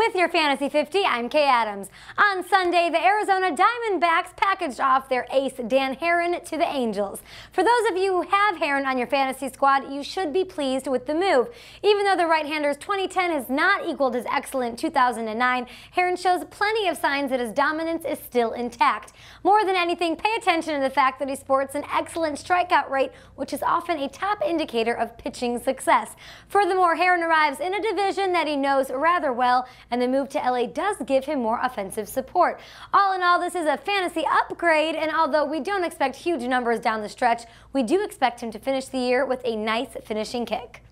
With your Fantasy 50, I'm Kay Adams. On Sunday, the Arizona Diamondbacks packaged off their ace Dan Haren to the Angels. For those of you who have Haren on your fantasy squad, you should be pleased with the move. Even though the right-hander's 2010 has not equaled his excellent 2009, Haren shows plenty of signs that his dominance is still intact. More than anything, pay attention to the fact that he sports an excellent strikeout rate, which is often a top indicator of pitching success. Furthermore, Haren arrives in a division that he knows rather well and the move to LA does give him more offensive support. All in all, this is a fantasy upgrade, and although we don't expect huge numbers down the stretch, we do expect him to finish the year with a nice finishing kick.